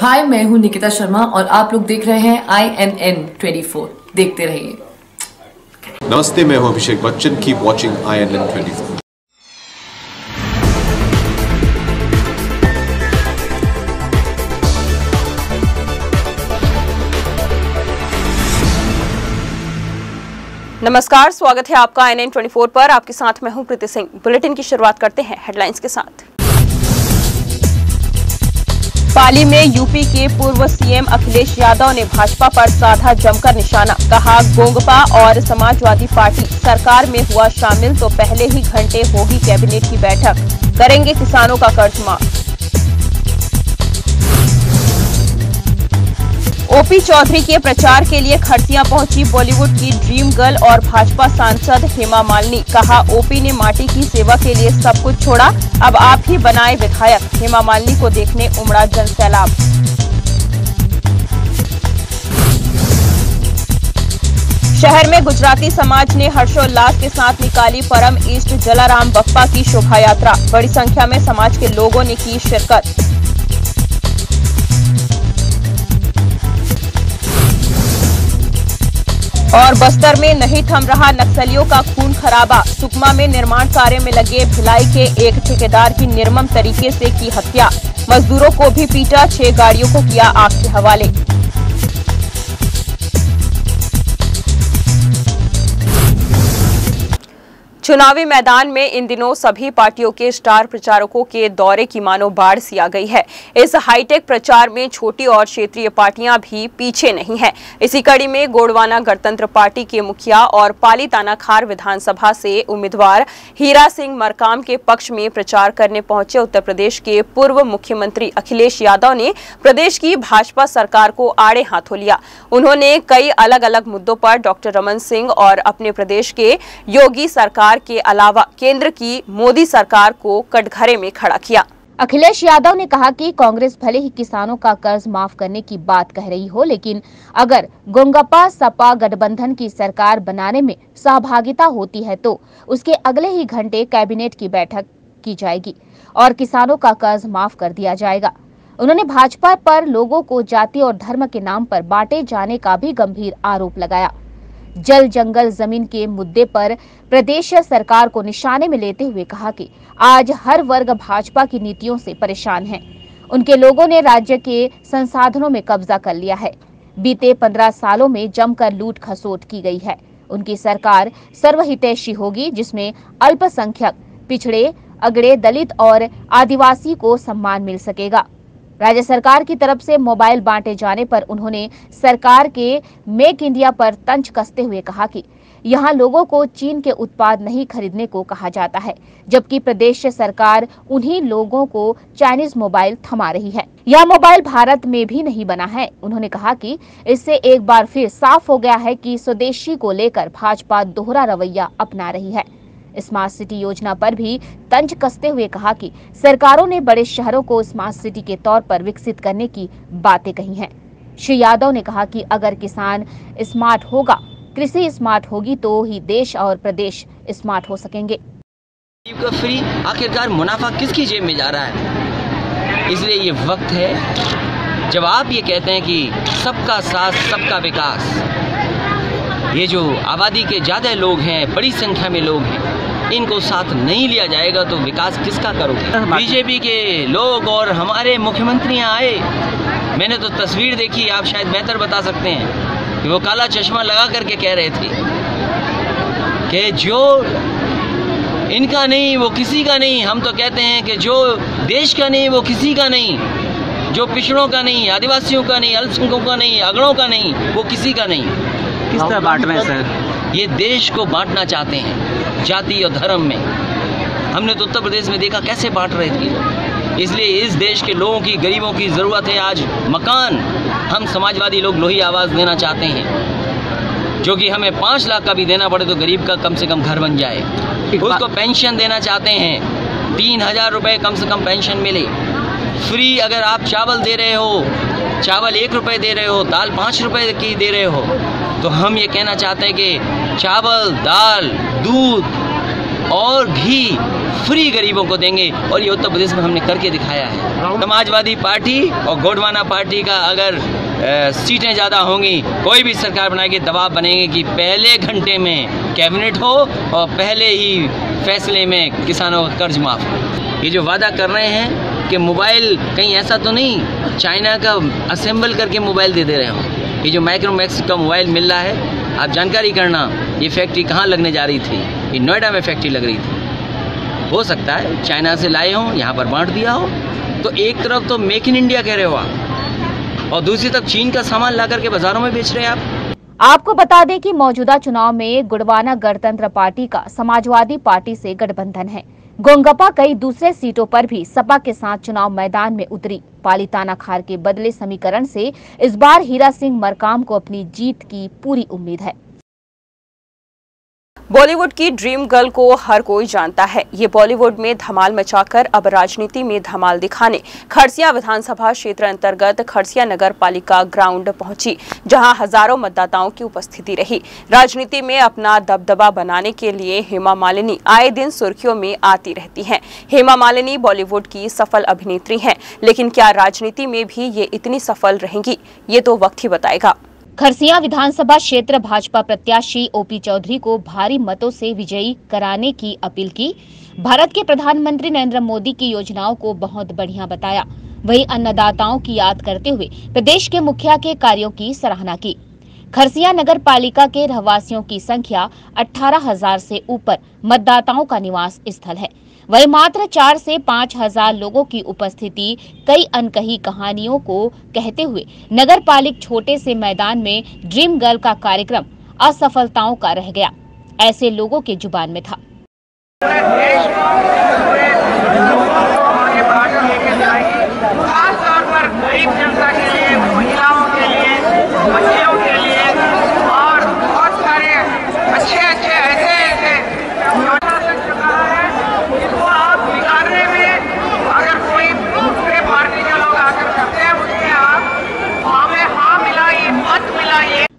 हाय मैं हूँ निकिता शर्मा और आप लोग देख रहे हैं I N N twenty four देखते रहिए। नमस्ते मैं हूँ Abhishek Bachchan. Keep watching I N N twenty four नमस्कार स्वागत है आपका एन एन ट्वेंटी फोर पर। आपके साथ मैं हूँ प्रीति सिंह। बुलेटिन की शुरुआत करते हैं हेडलाइंस के साथ। पाली में यूपी के पूर्व सीएम अखिलेश यादव ने भाजपा पर साधा जमकर निशाना। कहा, गोंगपा और समाजवादी पार्टी सरकार में हुआ शामिल तो पहले ही घंटे होगी कैबिनेट की बैठक। करेंगे किसानों का कर्ज माफ़। ओपी चौधरी के प्रचार के लिए खड़सियाँ पहुँची बॉलीवुड की ड्रीम गर्ल और भाजपा सांसद हेमा मालिनी। कहा, ओपी ने माटी की सेवा के लिए सब कुछ छोड़ा, अब आप ही बनाए विधायक। हेमा मालिनी को देखने उमड़ा जन सैलाब। शहर में गुजराती समाज ने हर्षोल्लास के साथ निकाली परम ईस्ट जलाराम बप्पा की शोभा यात्रा बड़ी संख्या में समाज के लोगों ने की शिरकत। और बस्तर में नहीं थम रहा नक्सलियों का खून खराबा। सुकमा में निर्माण कार्य में लगे भिलाई के एक ठेकेदार की निर्मम तरीके से की हत्या। मजदूरों को भी पीटा, छह गाड़ियों को किया आग के हवाले। चुनावी मैदान में इन दिनों सभी पार्टियों के स्टार प्रचारकों के दौरे की मानो बाढ़ सी आ गई है। इस हाईटेक प्रचार में छोटी और क्षेत्रीय पार्टियाँ भी पीछे नहीं हैं। इसी कड़ी में गोडवाना गणतंत्र पार्टी के मुखिया और पाली तानाखार विधानसभा से उम्मीदवार हीरा सिंह मरकाम के पक्ष में प्रचार करने पहुँचे उत्तर प्रदेश के पूर्व मुख्यमंत्री अखिलेश यादव ने प्रदेश की भाजपा सरकार को आड़े हाथों लिया। उन्होंने कई अलग अलग मुद्दों पर डॉक्टर रमन सिंह और अपने प्रदेश के योगी सरकार के अलावा केंद्र की मोदी सरकार को कटघरे में खड़ा किया। अखिलेश यादव ने कहा कि कांग्रेस भले ही किसानों का कर्ज माफ़ करने की बात कह रही हो, लेकिन अगर गोंगपा सपा गठबंधन की सरकार बनाने में सहभागिता होती है तो उसके अगले ही घंटे कैबिनेट की बैठक की जाएगी और किसानों का कर्ज माफ़ कर दिया जाएगा। उन्होंने भाजपा पर लोगों को जाति और धर्म के नाम पर बांटे जाने का भी गंभीर आरोप लगाया। जल जंगल ज़मीन के मुद्दे पर प्रदेश सरकार को निशाने में लेते हुए कहा कि आज हर वर्ग भाजपा की नीतियों से परेशान है। उनके लोगों ने राज्य के संसाधनों में कब्जा कर लिया है। बीते पंद्रह सालों में जमकर लूट खसोट की गई है। उनकी सरकार सर्वहितैषी होगी, जिसमें अल्पसंख्यक, पिछड़े, अगड़े दलित और आदिवासी को सम्मान मिल सकेगा। राज्य सरकार की तरफ़ से मोबाइल बांटे जाने पर उन्होंने सरकार के मेक इंडिया पर तंज कसते हुए कहा कि यहाँ लोगों को चीन के उत्पाद नहीं खरीदने को कहा जाता है, जबकि प्रदेश सरकार उन्हीं लोगों को चाइनीज़ मोबाइल थमा रही है। यह मोबाइल भारत में भी नहीं बना है। उन्होंने कहा कि इससे एक बार फिर साफ़ हो गया है कि स्वदेशी को लेकर भाजपा दोहरा रवैया अपना रही है। स्मार्ट सिटी योजना पर भी तंज कसते हुए कहा कि सरकारों ने बड़े शहरों को स्मार्ट सिटी के तौर पर विकसित करने की बातें कही हैं। श्री यादव ने कहा कि अगर किसान स्मार्ट होगा, कृषि स्मार्ट होगी तो ही देश और प्रदेश स्मार्ट हो सकेंगे। फ्री आखिरकार मुनाफा किसकी जेब में जा रहा है? इसलिए ये वक्त है, जब आप ये कहते हैं कि सबका साथ, सबका विकास। ये जो आबादी के ज़्यादा लोग हैं, बड़ी संख्या में लोग हैं इनको साथ नहीं लिया जाएगा तो विकास किसका करोगे? बीजेपी के लोग और हमारे मुख्यमंत्री आए। मैंने तो तस्वीर देखी आप शायद बेहतर बता सकते हैं कि वो काला चश्मा लगा करके कह रहे थे कि जो इनका नहीं वो किसी का नहीं। हम तो कहते हैं कि जो देश का नहीं वो किसी का नहीं। जो पिछड़ों का नहीं आदिवासियों का नहीं अल्पसंख्यकों का नहीं अगड़ों का नहीं वो किसी का नहीं। किस तरह बांट रहे हैं सर? ये देश को बांटना चाहते हैं। जाति और धर्म में। हमने तो उत्तर प्रदेश में देखा कैसे बांट रहे थे। इसलिए इस देश के लोगों की गरीबों की ज़रूरत है आज। मकान हम समाजवादी लोग लोही आवाज़ देना चाहते हैं। जो कि हमें पाँच लाख का भी देना पड़े तो गरीब का कम से कम घर बन जाए। उसको पेंशन देना चाहते हैं। तीन हज़ार रुपये कम से कम पेंशन मिले। फ्री अगर आप चावल दे रहे हो चावल एक रुपए दे रहे हो दाल पाँच रुपए की दे रहे हो तो हम ये कहना चाहते हैं कि चावल दाल दूध और घी फ्री गरीबों को देंगे और ये उत्तर प्रदेश में हमने करके दिखाया है। समाजवादी पार्टी और गोडवाना पार्टी का अगर सीटें ज़्यादा होंगी कोई भी सरकार बनाएगी दबाव बनेंगे कि पहले घंटे में कैबिनेट हो और पहले ही फैसले में किसानों का कर्ज माफ़ हो। ये जो वादा कर रहे हैं कि मोबाइल कहीं ऐसा तो नहीं चाइना का असेंबल करके मोबाइल दे दे रहे हो। ये जो माइक्रोमैक्स का मोबाइल मिल रहा है आप जानकारी करना ये फैक्ट्री कहाँ लगने जा रही थी? ये नोएडा में फैक्ट्री लग रही थी। हो सकता है, चाइना से लाए हों, यहाँ पर बांट दिया हो। तो एक तरफ़ तो मेक इन इंडिया कह रहे हो आप, और दूसरी तरफ़ चीन का सामान ला करके बाजारों में बेच रहे हैं आप। आपको बता दें कि मौजूदा चुनाव में गुड़वाना गणतंत्र पार्टी का समाजवादी पार्टी से गठबंधन है। गोंगपा कई दूसरे सीटों पर भी सपा के साथ चुनाव मैदान में उतरी। पालिताना खार के बदले समीकरण से इस बार हीरा सिंह मरकाम को अपनी जीत की पूरी उम्मीद है। बॉलीवुड की ड्रीम गर्ल को हर कोई जानता है। ये बॉलीवुड में धमाल मचाकर अब राजनीति में धमाल दिखाने। खरसिया विधानसभा क्षेत्र अंतर्गत खरसिया नगर पालिका ग्राउंड पहुँची, जहाँ हज़ारों मतदाताओं की उपस्थिति रही। राजनीति में अपना दबदबा बनाने के लिए हेमा मालिनी आए दिन सुर्खियों में आती रहती हैं। हेमा मालिनी बॉलीवुड की सफल अभिनेत्री हैं, लेकिन क्या राजनीति में भी ये इतनी सफल रहेंगी? ये तो वक्त ही बताएगा। खरसिया विधानसभा क्षेत्र भाजपा प्रत्याशी ओपी चौधरी को भारी मतों से विजयी कराने की अपील की। भारत के प्रधानमंत्री नरेंद्र मोदी की योजनाओं को बहुत बढ़िया बताया। वही अन्नदाताओं की याद करते हुए प्रदेश के मुखिया के कार्यों की सराहना की। खरसिया नगर पालिका के रहवासियों की संख्या अठारह हज़ार से ऊपर। मतदाताओं का निवास स्थल है। वही मात्र चार से पाँच हज़ार लोगों की उपस्थिति कई अनकही कहानियों को कहते हुए नगर पालिक छोटे से मैदान में ड्रीम गर्ल का कार्यक्रम असफलताओं का रह गया। ऐसे लोगों के ज़ुबान में था।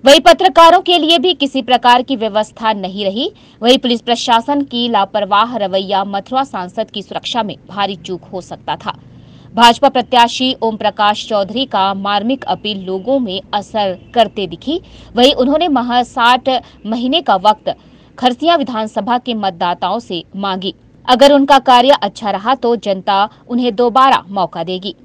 वही पत्रकारों के लिए भी किसी प्रकार की व्यवस्था नहीं रही। वही पुलिस प्रशासन की लापरवाह रवैया मथुरा सांसद की सुरक्षा में भारी चूक हो सकता था। भाजपा प्रत्याशी ओम प्रकाश चौधरी का मार्मिक अपील लोगों में असर करते दिखी। वही उन्होंने महा साठ महीने का वक्त खरसिया विधानसभा के मतदाताओं से मांगी। अगर उनका कार्य अच्छा रहा तो जनता उन्हें दोबारा मौका देगी।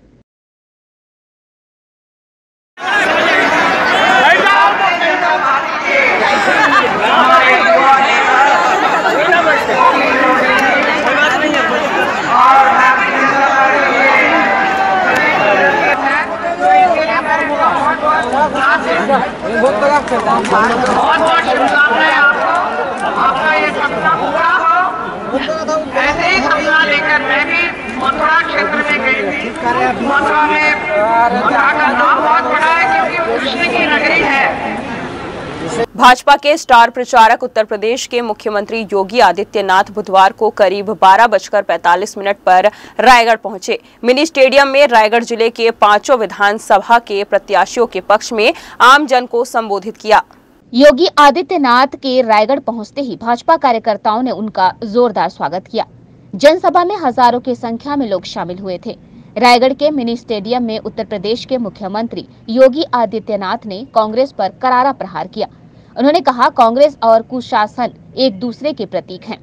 बहुत बहुत शुभकामनाएँ आपको ये सपना पूरा हो। ऐसे ही सपना लेकर मैं भी मथुरा क्षेत्र में गई थी। मथुरा में, मथुरा का नाम बहुत बड़ा है क्योंकि कृष्ण की नगरी है। भाजपा के स्टार प्रचारक उत्तर प्रदेश के मुख्यमंत्री योगी आदित्यनाथ बुधवार को करीब बारह बजकर पैंतालीस मिनट पर रायगढ़ पहुँचे। मिनी स्टेडियम में रायगढ़ ज़िले के पाँचों विधानसभा के प्रत्याशियों के पक्ष में आम जन को संबोधित किया। योगी आदित्यनाथ के रायगढ़ पहुँचते ही भाजपा कार्यकर्ताओं ने उनका जोरदार स्वागत किया। जनसभा में हज़ारों की संख्या में लोग शामिल हुए थे। रायगढ़ के मिनी स्टेडियम में उत्तर प्रदेश के मुख्यमंत्री योगी आदित्यनाथ ने कांग्रेस पर करारा प्रहार किया। उन्होंने कहा, कांग्रेस और कुशासन एक दूसरे के प्रतीक हैं।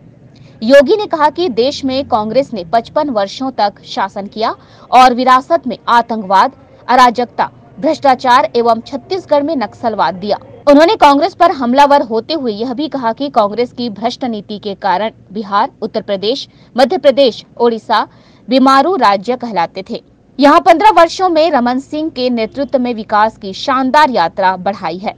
योगी ने कहा कि देश में कांग्रेस ने 55 वर्षों तक शासन किया और विरासत में आतंकवाद, अराजकता, भ्रष्टाचार एवं छत्तीसगढ़ में नक्सलवाद दिया। उन्होंने कांग्रेस पर हमलावर होते हुए यह भी कहा कि कांग्रेस की भ्रष्ट नीति के कारण बिहार, उत्तर प्रदेश, मध्य प्रदेश, ओडिशा बीमारू राज्य कहलाते थे। यहाँ पंद्रह वर्षों में रमन सिंह के नेतृत्व में विकास की शानदार यात्रा बढ़ाई है।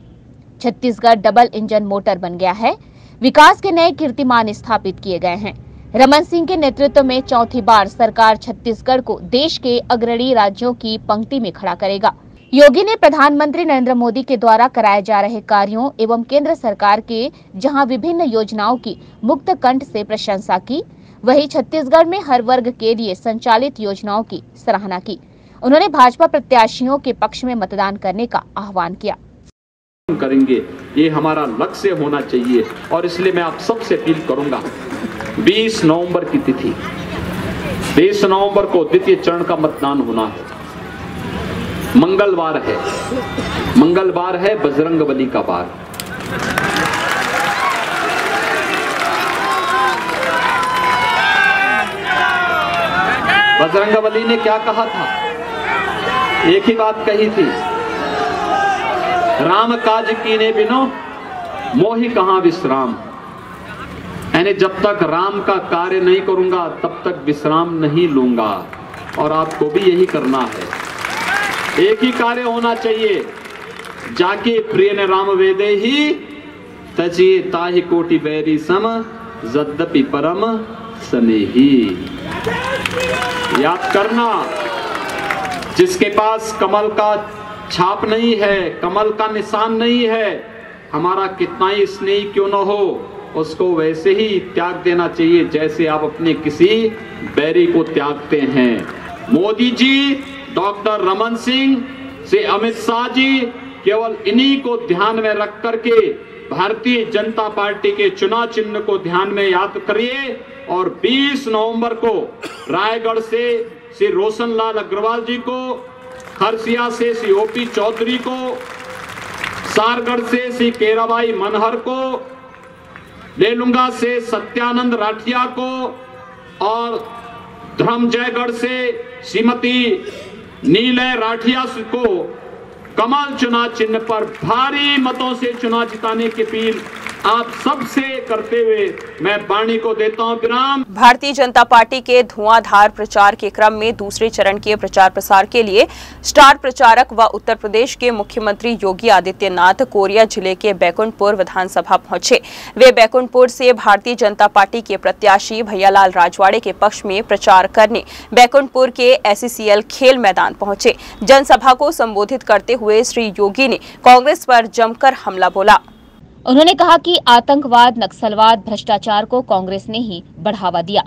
छत्तीसगढ़ डबल इंजन मोटर बन गया है। विकास के नए कीर्तिमान स्थापित किए गए हैं। रमन सिंह के नेतृत्व में चौथी बार सरकार छत्तीसगढ़ को देश के अग्रणी राज्यों की पंक्ति में खड़ा करेगा। योगी ने प्रधानमंत्री नरेंद्र मोदी के द्वारा कराए जा रहे कार्यों एवं केंद्र सरकार के जहाँ विभिन्न योजनाओं की मुक्त कंठ से प्रशंसा की, वहीं छत्तीसगढ़ में हर वर्ग के लिए संचालित योजनाओं की सराहना की। उन्होंने भाजपा प्रत्याशियों के पक्ष में मतदान करने का आह्वान किया। करेंगे, ये हमारा लक्ष्य होना चाहिए और इसलिए मैं आप सबसे अपील करूँगा 20 नवंबर की तिथि 20 नवंबर को द्वितीय चरण का मतदान होना है। मंगलवार है मंगलवार है बजरंग बली का बार बजरंग बली ने क्या कहा था? एक ही बात कही थी राम काज कीने बिनो मोहि कहाँ विश्राम? यानी जब तक राम का कार्य नहीं करूँगा, तब तक विश्राम नहीं लूँगा। और आपको भी यही करना है। एक ही कार्य होना चाहिए। जाके प्रिय ने राम वेदे ही तजिए ताहि कोटि बैरी सम जद्यपि परम स्नेही। याद करना, जिसके पास कमल का छाप नहीं है, कमल का निशान नहीं है। हमारा कितना ही स्नेही क्यों न हो, उसको वैसे ही त्याग देना चाहिए जैसे आप अपने किसी बैरी को त्यागते हैं। मोदी जी, डॉक्टर रमन सिंह से अमित शाह जी, केवल इन्हीं को ध्यान में रख करके भारतीय जनता पार्टी के चुनाव चिन्ह को ध्यान में याद करिए और 20 नवंबर को रायगढ़ से श्री रोशन लाल अग्रवाल जी को खरसिया से श्री ओपी चौधरी को, सारगढ़ से श्री केराबाई मनहर को, लेलुंगा से सत्यानंद राठिया को और धर्मजयगढ़ से श्रीमती नीलय राठिया को कमल चुनाव चिन्ह पर भारी मतों से चुनाव जिताने की अपील आप सबसे करते हुए मैं वाणी को देता हूँ विराम। भारतीय जनता पार्टी के धुआंधार प्रचार के क्रम में दूसरे चरण के प्रचार प्रसार के लिए स्टार प्रचारक व उत्तर प्रदेश के मुख्यमंत्री योगी आदित्यनाथ कोरिया ज़िले के बैकुंठपुर विधानसभा पहुँचे। वे बैकुंठपुर से भारतीय जनता पार्टी के प्रत्याशी भैयालाल राजवाड़े के पक्ष में प्रचार करने बैकुंठपुर के एससीएल खेल मैदान पहुँचे। जनसभा को संबोधित करते हुए श्री योगी ने कांग्रेस पर जमकर हमला बोला। उन्होंने कहा कि आतंकवाद, नक्सलवाद, भ्रष्टाचार को कांग्रेस ने ही बढ़ावा दिया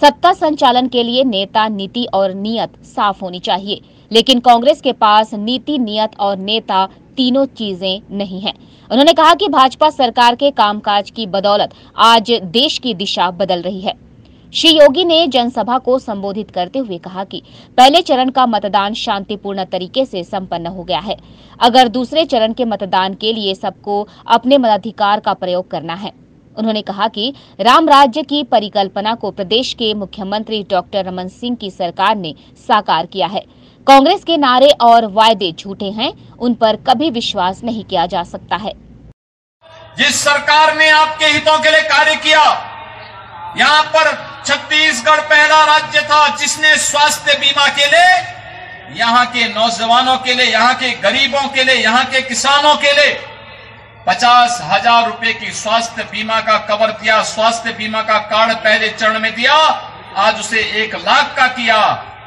सत्ता संचालन के लिए नेता, नीति और नियत साफ़ होनी चाहिए, लेकिन कांग्रेस के पास नीति, नियत और नेता तीनों चीज़ें नहीं हैं। उन्होंने कहा कि भाजपा सरकार के कामकाज की बदौलत आज देश की दिशा बदल रही है श्री योगी ने जनसभा को संबोधित करते हुए कहा कि पहले चरण का मतदान शांतिपूर्ण तरीके से संपन्न हो गया है। अगर दूसरे चरण के मतदान के लिए सबको अपने मताधिकार का प्रयोग करना है। उन्होंने कहा कि राम राज्य की परिकल्पना को प्रदेश के मुख्यमंत्री डॉक्टर रमन सिंह की सरकार ने साकार किया है। कांग्रेस के नारे और वायदे झूठे हैं, उन पर कभी विश्वास नहीं किया जा सकता है। जिस सरकार ने आपके हितों के लिए कार्य किया, यहाँ पर छत्तीसगढ़ पहला राज्य था जिसने स्वास्थ्य बीमा के लिए, यहाँ के नौजवानों के लिए, यहाँ के गरीबों के लिए, यहाँ के किसानों के लिए पचास हज़ार रुपए की स्वास्थ्य बीमा का कवर किया, स्वास्थ्य बीमा का कार्ड पहले चरण में दिया, आज उसे एक लाख का किया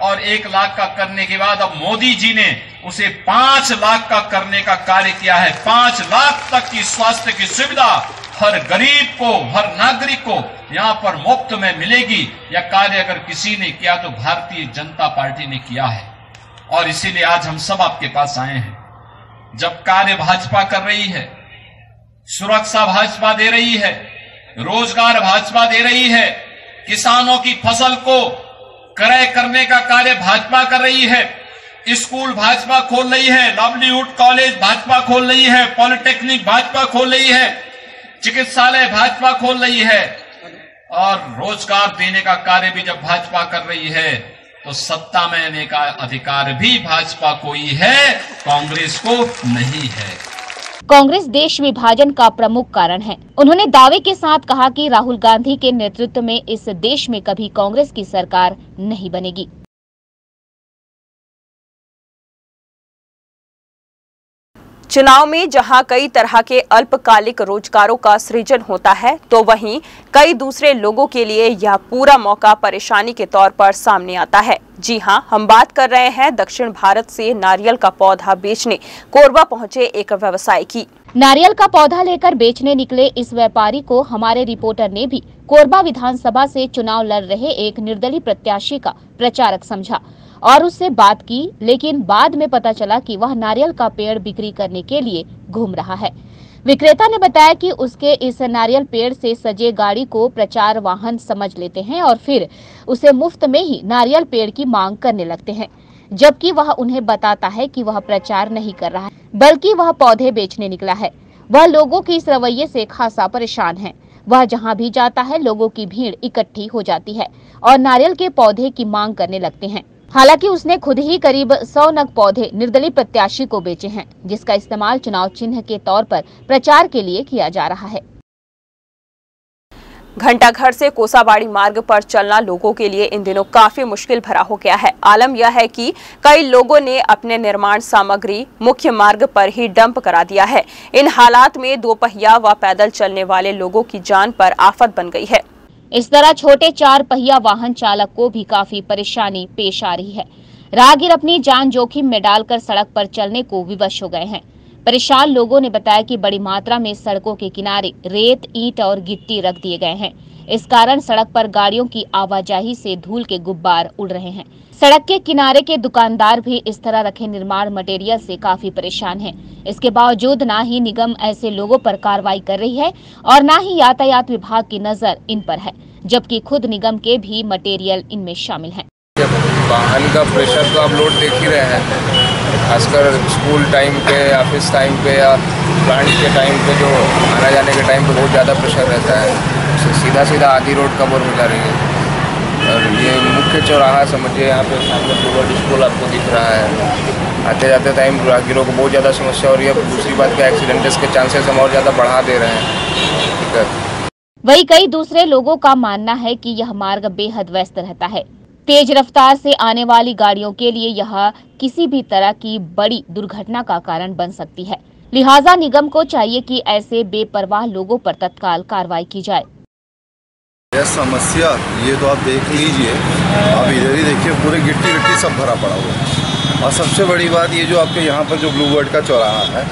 और एक लाख का करने के बाद अब मोदी जी ने उसे पाँच लाख का करने का कार्य किया है। पाँच लाख तक की स्वास्थ्य की सुविधा हर गरीब को, हर नागरिक को यहाँ पर मुफ़्त में मिलेगी। यह कार्य अगर किसी ने किया तो भारतीय जनता पार्टी ने किया है। और इसीलिए आज हम सब आपके पास आए हैं। जब कार्य भाजपा कर रही है, सुरक्षा भाजपा दे रही है, रोज़गार भाजपा दे रही है, किसानों की फ़सल को क्रय करने का कार्य भाजपा कर रही है, स्कूल भाजपा खोल रही है लाइवलीहुड कॉलेज भाजपा खोल रही है, पॉलिटेक्निक भाजपा खोल रही है चिकित्सालय भाजपा खोल रही है। और रोज़गार देने का कार्य भी जब भाजपा कर रही है तो सत्ता में आने का अधिकार भी भाजपा को ही है, कांग्रेस को नहीं है। कांग्रेस देश विभाजन का प्रमुख कारण है। उन्होंने दावे के साथ कहा कि राहुल गांधी के नेतृत्व में इस देश में कभी कांग्रेस की सरकार नहीं बनेगी। चुनाव में जहाँ कई तरह के अल्पकालिक रोजगारों का सृजन होता है तो वहीं कई दूसरे लोगों के लिए यह पूरा मौका परेशानी के तौर पर सामने आता है। जी हाँ, हम बात कर रहे हैं दक्षिण भारत से नारियल का पौधा बेचने। कोरबा पहुँचे एक व्यवसायी। की नारियल का पौधा लेकर बेचने निकले इस व्यापारी को हमारे रिपोर्टर ने भी कोरबा विधानसभा से चुनाव लड़ रहे एक निर्दलीय प्रत्याशी का प्रचारक समझा। और उससे बात की, लेकिन बाद में पता चला कि वह नारियल का पेड़ बिक्री करने के लिए घूम रहा है। विक्रेता ने बताया कि उसके इस नारियल पेड़ से सजे गाड़ी को प्रचार वाहन समझ लेते हैं और फिर उसे मुफ़्त में ही नारियल पेड़ की मांग करने लगते हैं, जबकि वह उन्हें बताता है कि वह प्रचार नहीं कर रहा है, बल्कि वह पौधे बेचने निकला है। वह लोगों के इस रवैये से खासा परेशान है। वह जहाँ भी जाता है, लोगों की भीड़ इकट्ठी हो जाती है और नारियल के पौधे की मांग करने लगते हैं। हालाँकि उसने खुद ही करीब 100 नग पौधे निर्दलीय प्रत्याशी को बेचे हैं, जिसका इस्तेमाल चुनाव चिन्ह के तौर पर प्रचार के लिए किया जा रहा है। घंटाघर से कोसाबाड़ी मार्ग पर चलना लोगों के लिए इन दिनों काफ़ी मुश्किल भरा हो गया है। आलम यह है कि कई लोगों ने अपने निर्माण सामग्री मुख्य मार्ग पर ही डंप करा दिया है। इन हालात में दोपहिया व पैदल चलने वाले लोगों की जान पर आफत बन गई है। इस तरह छोटे चार पहिया वाहन चालक को भी काफ़ी परेशानी पेश आ रही है। राहगीर अपनी जान जोखिम में डालकर सड़क पर चलने को विवश हो गए हैं। परेशान लोगों ने बताया कि बड़ी मात्रा में सड़कों के किनारे रेत, ईंट और गिट्टी रख दिए गए हैं। इस कारण सड़क पर गाड़ियों की आवाजाही से धूल के गुब्बार उड़ रहे हैं। सड़क के किनारे के दुकानदार भी इस तरह रखे निर्माण मटेरियल से काफ़ी परेशान हैं। इसके बावजूद न ही निगम ऐसे लोगों पर कार्रवाई कर रही है और न ही यातायात विभाग की नज़र इन पर है, जबकि खुद निगम के भी मटेरियल इनमें शामिल है। वाहन का प्रेशर तो आप देख ही रहे हैं, खासकर स्कूल टाइम पे ऑफ़िस टाइम पे या प्लांट के टाइम पे जो आना जाने के टाइम पे बहुत ज़्यादा प्रेशर रहता है। सीधा सीधा आधी रोड कवर हो जा रही है। और ये मुख्य चौराहा समझिए, यहाँ पे सामने पूर्वज स्कूल आपको दिख रहा है। आते जाते टाइम राहगीरों को बहुत ज़्यादा समस्या हो रही है। दूसरी बात क्या एक्सीडेंट्स के चांसेस हम और ज़्यादा बढ़ा दे रहे हैं। ठीक वही कई दूसरे लोगों का मानना है कि यह मार्ग बेहद व्यस्त रहता है। तेज रफ्तार से आने वाली गाड़ियों के लिए यह किसी भी तरह की बड़ी दुर्घटना का कारण बन सकती है। लिहाजा निगम को चाहिए कि ऐसे बेपरवाह लोगों पर तत्काल कार्रवाई की जाए। यह समस्या, ये तो आप देख लीजिए। आप इधर ही देखिए, पूरे गिट्टी गिट्टी सब भरा पड़ा हुआ है। और सबसे बड़ी बात ये जो आपके यहाँ पर जो ब्लू वर्ड का चौराहा है,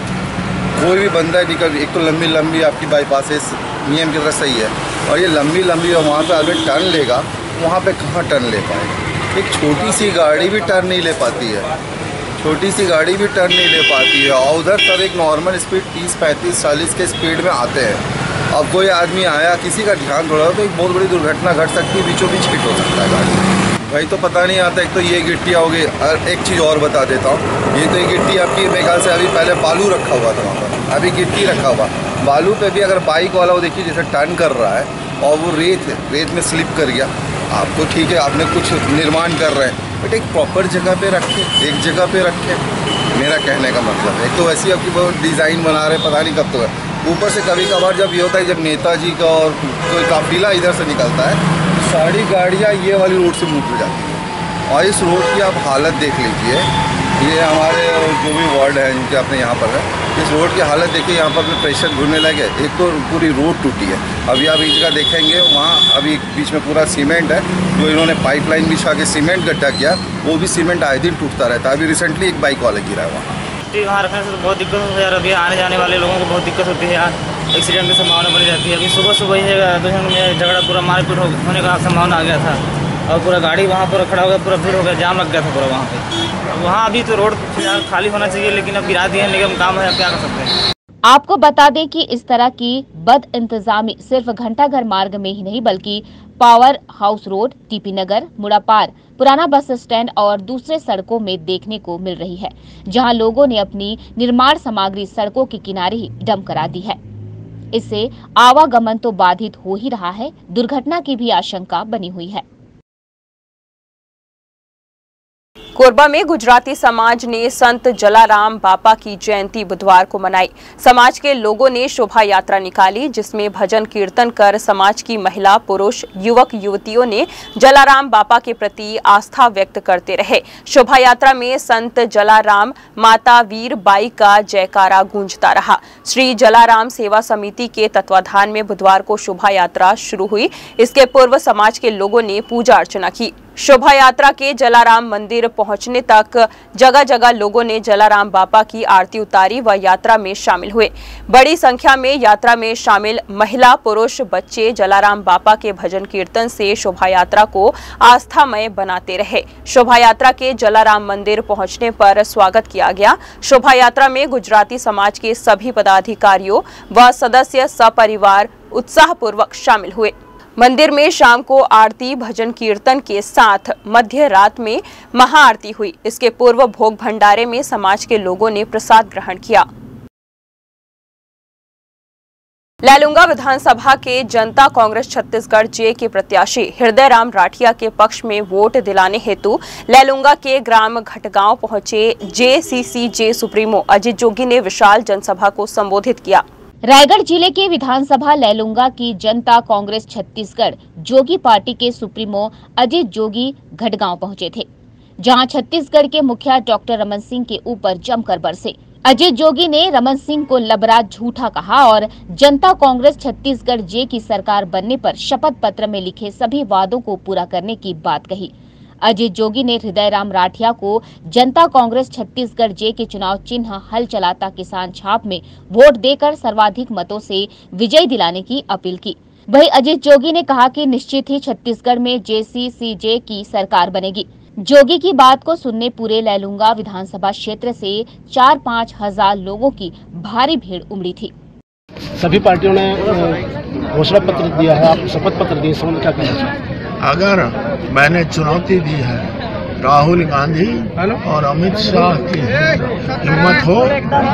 कोई भी बंदा निकल एक तो लंबी लंबी आपकी बाईपासेस नियम की तरह सही है, और ये लंबी लंबी और वहाँ पर अगर टर्न लेगा, वहाँ पे कहाँ टर्न ले पाए एक छोटी सी गाड़ी भी टर्न नहीं ले पाती है। छोटी सी गाड़ी भी टर्न नहीं ले पाती है। और उधर सब एक नॉर्मल स्पीड 30 पैंतीस, चालीस के स्पीड में आते हैं। अब कोई आदमी आया, किसी का ध्यान थोड़ा तो एक बहुत बड़ी दुर्घटना घट सकती है बीचों बीच हिट हो सकता है गाड़ी। भाई तो पता नहीं आता, एक तो ये गिट्टियाँ हो गई। और एक चीज़ और बता देता हूँ। ये तो ये गिट्टी आपकी, मेरे ख्याल से अभी पहले बालू रखा हुआ था वहाँ पर। अभी गिट्टी रखा हुआ। बालू पे भी अगर बाइक वाला वो देखिए, जैसे टर्न कर रहा है, और वो रेत रेत में स्लिप कर गया। आप तो ठीक है, आपने कुछ निर्माण कर रहे हैं। बट एक प्रॉपर जगह पे रखें। एक जगह पे रखें। मेरा कहने का मतलब है। एक तो वैसे ही आपकी बहुत डिज़ाइन बना रहे, पता नहीं कब तो है। ऊपर से कभी कभार जब ये होता है, जब नेताजी का और कोई काफिला इधर से निकलता है तो सारी गाड़ियाँ ये वाली रोड से मूव जाती हैं। और इस रोड की आप हालत देख लीजिए। ये हमारे जो भी वार्ड हैं, जिनके अपने यहाँ पर है इस रोड की हालत देखिए, यहाँ पर प्रेशर घूमने लगे। एक तो पूरी रोड टूटी है। अभी आप जगह देखेंगे, वहाँ अभी बीच में पूरा सीमेंट है, जो इन्होंने पाइपलाइन बिछा के सीमेंट गड्ढा किया, वो भी सीमेंट आए दिन टूटता रहता है। अभी रिसेंटली एक बाइक वाले गिरा है वहाँ। वहाँ रखने से तो बहुत दिक्कत होती है यार। अभी आने जाने वाले लोगों को बहुत दिक्कत होती है यार। एक्सीडेंट की संभावना बनी जाती है। अभी सुबह सुबह ही में झगड़ा पूरा मारपीट होने का संभावना आ गया था। और पूरा गाड़ी वहाँ पर खड़ा हो गया, पूरा भीड़ हो गया, जाम लग गया था पूरा वहाँ पे। वहाँ अभी तो रोड खाली होना चाहिए, लेकिन अब गिरा दिए निगम काम है क्या कर सकते हैं? आपको बता दें कि इस तरह की बद इंतजामी सिर्फ़ घंटाघर मार्ग में ही नहीं, बल्कि power house road, TP Nagar, Mudapar, पुराना बस स्टैंड और दूसरे सड़कों में देखने को मिल रही है, जहाँ लोगों ने अपनी निर्माण सामग्री सड़कों के किनारे ही डंप करा दी है। इससे आवागमन तो बाधित हो ही रहा है, दुर्घटना की भी आशंका बनी हुई है। कोरबा में गुजराती समाज ने संत जलाराम बापा की जयंती बुधवार को मनाई। समाज के लोगों ने शोभा यात्रा निकाली, जिसमें भजन कीर्तन कर समाज की महिला, पुरुष, युवक, युवतियों ने जलाराम बापा के प्रति आस्था व्यक्त करते रहे। शोभा यात्रा में संत जलाराम, माता वीर बाई का जयकारा गूंजता रहा। श्री जलाराम सेवा समिति के तत्वाधान में बुधवार को शोभा यात्रा शुरू हुई। इसके पूर्व समाज के लोगों ने पूजा अर्चना की। शोभा यात्रा के जलाराम मंदिर पहुँचने तक जगह जगह लोगों ने जलाराम बापा की आरती उतारी व यात्रा में शामिल हुए। बड़ी संख्या में यात्रा में शामिल महिला, पुरुष, बच्चे जलाराम बापा के भजन कीर्तन से शोभा यात्रा को आस्थामय बनाते रहे। शोभा यात्रा के जलाराम मंदिर पहुँचने पर स्वागत किया गया। शोभा यात्रा में गुजराती समाज के सभी पदाधिकारियों व सदस्य, सपरिवार उत्साहपूर्वक शामिल हुए। मंदिर में शाम को आरती, भजन कीर्तन के साथ मध्य रात में महाआरती हुई। इसके पूर्व भोग भंडारे में समाज के लोगों ने प्रसाद ग्रहण किया। लैलुंगा विधानसभा के जनता कांग्रेस छत्तीसगढ़ जे के प्रत्याशी हृदय राम राठिया के पक्ष में वोट दिलाने हेतु लैलुंगा के ग्राम घटगांव पहुँचे सी जे सुप्रीमो। अजित जोगी ने विशाल जनसभा को संबोधित किया। रायगढ़ ज़िले के विधानसभा लैलुंगा की जनता कांग्रेस छत्तीसगढ़ जोगी पार्टी के सुप्रीमो अजीत जोगी घटगांव पहुँचे थे, जहाँ छत्तीसगढ़ के मुखिया डॉक्टर रमन सिंह के ऊपर जमकर बरसे। अजीत जोगी ने रमन सिंह को लबराज झूठा कहा और जनता कांग्रेस छत्तीसगढ़ जे की सरकार बनने पर शपथ पत्र में लिखे सभी वादों को पूरा करने की बात कही। अजित जोगी ने हृदय राम राठिया को जनता कांग्रेस छत्तीसगढ़ जे के चुनाव चिन्ह हल चलाता किसान छाप में वोट देकर सर्वाधिक मतों से विजय दिलाने की अपील की। वही अजीत जोगी ने कहा कि निश्चित ही छत्तीसगढ़ में जे जे की सरकार बनेगी। जोगी की बात को सुनने पूरे लैलूँगा विधानसभा क्षेत्र से चार पाँच हज़ार लोगों की भारी भीड़ उमड़ी थी। सभी पार्टियों ने घोषणा पत्र दिया है, आप शपथ पत्र दिए समझ क्या कहना चाहते अगर मैंने चुनौती दी है राहुल गांधी और अमित शाह की हिम्मत हो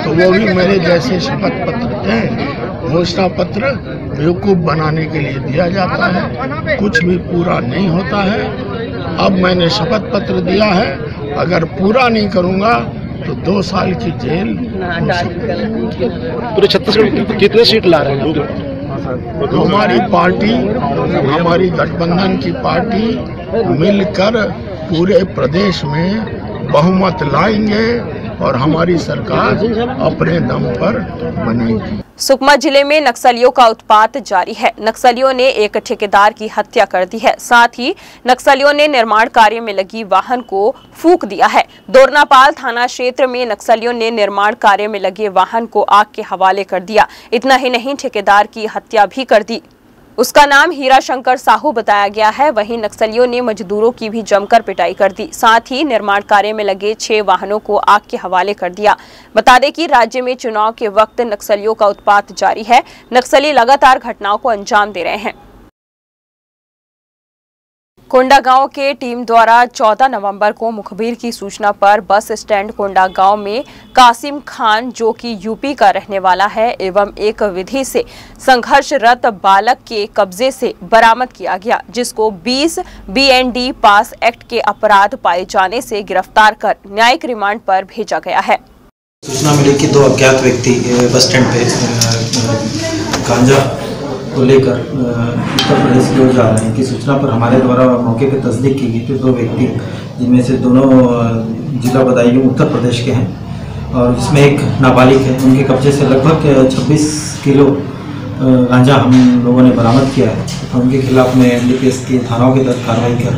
तो वो भी मेरे जैसे शपथ पत्र दें घोषणा पत्र बेवकूफ़ बनाने के लिए दिया जाता है। कुछ भी पूरा नहीं होता है। अब मैंने शपथ पत्र दिया है। अगर पूरा नहीं करूँगा तो दो साल की जेल पूरे छत्तीसगढ़ कितने सीट ला रहे हैं? हमारी पार्टी हमारी गठबंधन की पार्टी मिलकर पूरे प्रदेश में बहुमत लाएँगे और हमारी सरकार अपने दम पर बनेगी। सुकमा ज़िले में नक्सलियों का उत्पात जारी है। नक्सलियों ने एक ठेकेदार की हत्या कर दी है। साथ ही नक्सलियों ने निर्माण कार्य में लगी वाहन को फूक दिया है। दोरनापाल थाना क्षेत्र में नक्सलियों ने निर्माण कार्य में लगे वाहन को आग के हवाले कर दिया। इतना ही नहीं, ठेकेदार की हत्या भी कर दी। उसका नाम हीरा शंकर साहू बताया गया है। वहीं नक्सलियों ने मजदूरों की भी जमकर पिटाई कर दी। साथ ही निर्माण कार्य में लगे छह वाहनों को आग के हवाले कर दिया। बता दें कि राज्य में चुनाव के वक्त नक्सलियों का उत्पात जारी है। नक्सली लगातार घटनाओं को अंजाम दे रहे हैं। कोंडागांव के टीम द्वारा 14 नवंबर को मुखबिर की सूचना पर बस स्टैंड कोंडागांव में कासिम खान, जो कि यूपी का रहने वाला है, एवं एक विधि से संघर्षरत बालक के कब्जे से बरामद किया गया, जिसको 20 बीएनडी पास एक्ट के अपराध पाए जाने से गिरफ़्तार कर न्यायिक रिमांड पर भेजा गया है। सूचना मिली कि दो अज्ञात व्यक्ति बस स्टैंड पे गांजा को लेकर उत्तर प्रदेश की ओर जा रहे हैं। कि सूचना पर हमारे द्वारा मौके पर तस्दीक की गई थी दो व्यक्ति जिनमें से दोनों जिला बदायूं उत्तर प्रदेश के हैं और जिसमें एक नाबालिग है। उनके कब्जे से लगभग 26 किलो गांजा हम लोगों ने बरामद किया है तो उनके खिलाफ में एन की थानाओं के तहत कार्रवाई कर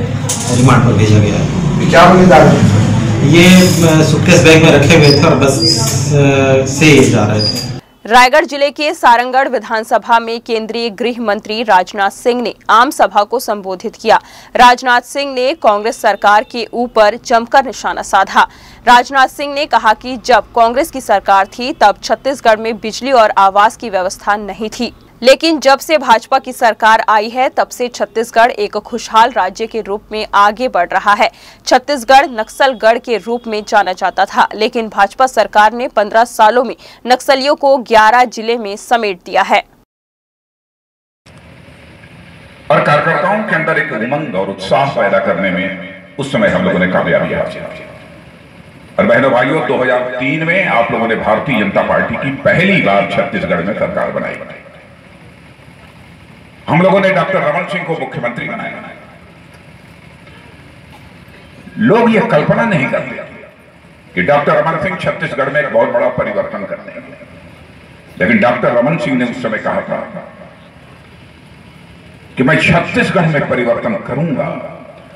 रिमांड पर भेजा गया है। क्या ये सुटकेस बैग में रखे हुए थे और बस से जा रहे थे। रायगढ़ ज़िले के सारंगढ़ विधानसभा में केंद्रीय गृह मंत्री राजनाथ सिंह ने आम सभा को संबोधित किया। राजनाथ सिंह ने कांग्रेस सरकार के ऊपर जमकर निशाना साधा। राजनाथ सिंह ने कहा कि जब कांग्रेस की सरकार थी, तब छत्तीसगढ़ में बिजली और आवास की व्यवस्था नहीं थी। लेकिन जब से भाजपा की सरकार आई है, तब से छत्तीसगढ़ एक खुशहाल राज्य के रूप में आगे बढ़ रहा है। छत्तीसगढ़ नक्सलगढ़ के रूप में जाना जाता था, लेकिन भाजपा सरकार ने 15 सालों में नक्सलियों को 11 ज़िले में समेट दिया है। और कार्यकर्ताओं के अंदर एक उमंग और उत्साह पैदा करने में उस समय हम लोगों ने कामयाबी हासिल की। और बहनों भाइयों 2003 में आप लोगों ने भारतीय जनता पार्टी की पहली बार छत्तीसगढ़ में सरकार बनाई। हम लोगों ने डॉक्टर रमन सिंह को मुख्यमंत्री बनाया। लोग यह कल्पना नहीं करते कि डॉक्टर रमन सिंह छत्तीसगढ़ में एक बहुत बड़ा परिवर्तन करते हैं। लेकिन डॉक्टर रमन सिंह ने उस समय कहा था कि मैं छत्तीसगढ़ में परिवर्तन करूँगा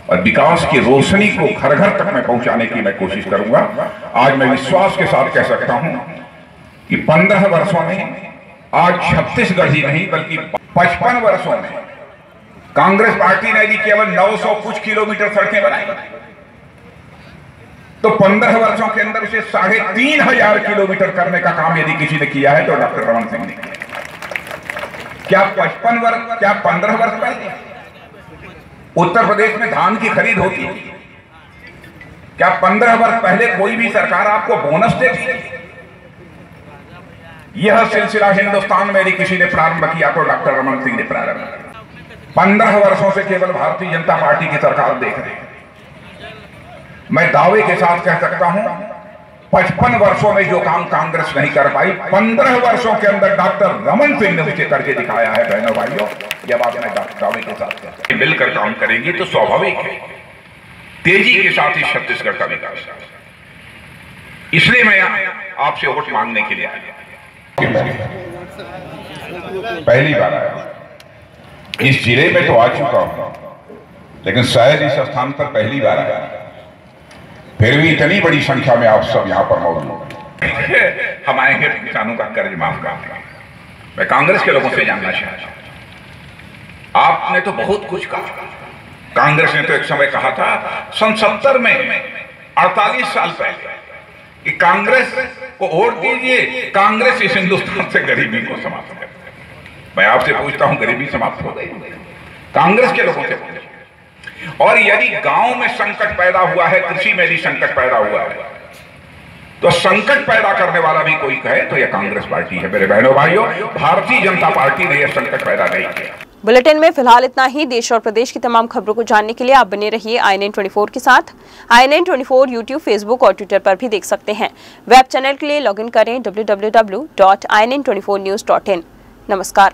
और विकास की रोशनी को घर घर तक मैं पहुँचाने की मैं कोशिश करूँगा। आज मैं विश्वास के साथ कह सकता हूँ कि पंद्रह वर्षों में आज छत्तीसगढ़ ही नहीं, बल्कि पचपन वर्षों में कांग्रेस पार्टी ने यदि केवल 900 कुछ किलोमीटर सड़कें बनाई। तो पंद्रह वर्षों के अंदर उसे साढ़े तीन हज़ार किलोमीटर करने का काम यदि किसी ने किया है तो डॉक्टर रमन सिंह ने किया। पचपन वर्ष, क्या पंद्रह वर्ष पहले? उत्तर प्रदेश में धान की खरीद होती क्या पंद्रह वर्ष पहले कोई भी सरकार आपको बोनस देती यह सिलसिला हिंदुस्तान में यदि किसी ने प्रारंभ किया तो डॉक्टर रमन सिंह ने प्रारंभ किया। पंद्रह वर्षों से केवल भारतीय जनता पार्टी की सरकार देख रही मैं दावे के साथ कह सकता हूँ, पचपन वर्षों में जो काम कांग्रेस नहीं कर पाई, पंद्रह वर्षों के अंदर डॉक्टर रमन सिंह ने उसे करके दिखाया है, बहनों भाइयों। यह बात मैं दावे के साथ कहता मिलकर काम करेंगे तो स्वाभाविक है। तेज़ी के साथ ही छत्तीसगढ़ का विकास। इसलिए मैं आपसे वोट मांगने के लिए आया। पहली बार आया इस ज़िले में तो आ चुका हूँ, लेकिन शायद इस स्थान पर पहली बार आया। फिर भी इतनी बड़ी संख्या में आप सब यहाँ पर मौजूद हम आएँगे, किसानों का कर्ज माफ़ कर मैं कांग्रेस के लोगों से जानना चाहता हूँ। आपने तो बहुत कुछ कहा। कांग्रेस ने तो एक समय कहा था सन सत्तर में, अड़तालीस साल पहले। कि कांग्रेस को वोट दीजिए, कांग्रेस इस हिंदुस्तान से गरीबी को समाप्त कर मैं आपसे पूछता हूँ, गरीबी समाप्त हो गई। कांग्रेस के लोगों से और यदि गाँव में संकट पैदा हुआ है, कृषि में भी संकट पैदा हुआ है तो संकट पैदा करने वाला भी कोई कहे तो यह कांग्रेस पार्टी है। मेरे बहनों, भाइयों, भारतीय जनता पार्टी ने यह संकट पैदा नहीं किया। बुलेटिन में फ़िलहाल इतना ही। देश और प्रदेश की तमाम खबरों को जानने के लिए आप बने रहिए आई एन के साथ। आई एन यूट्यूब फेसबुक और ट्विटर पर भी देख सकते हैं। वेब चैनल के लिए लॉगिन करें डब्ल्यू नमस्कार।